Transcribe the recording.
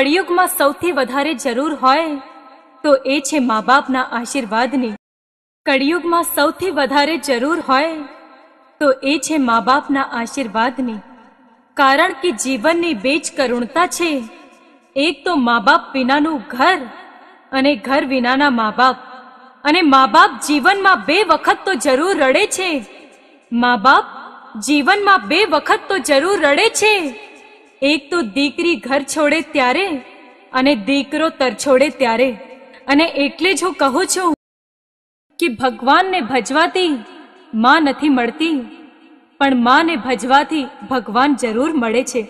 કળિયુગમાં સૌથી વધારે જરૂર હોય તો એ છે મા બાપના આશીર્વાદની. કળિયુગમાં સૌથી વધારે જરૂર હોય તો એ છે મા બાપના આશીર્વાદની. કારણ કે જીવનની બે જ કરુણતા છે. એક તો મા બાપ વિનાનું ઘર અને ઘર વિનાના મા બાપ અને મા બાપ જીવનમાં બે વખત તો જરૂર રડે છે. મા બાપ જીવનમાં બે વખત તો જરૂર રડે છે. એક તો દીકરી ઘર છોડે ત્યારે અને દીકરો તરછોડે ત્યારે. અને એટલે જ હું કહું છું કે ભગવાનને ભજવાથી માં નથી મળતી, પણ માને ભજવાથી ભગવાન જરૂર મળે છે.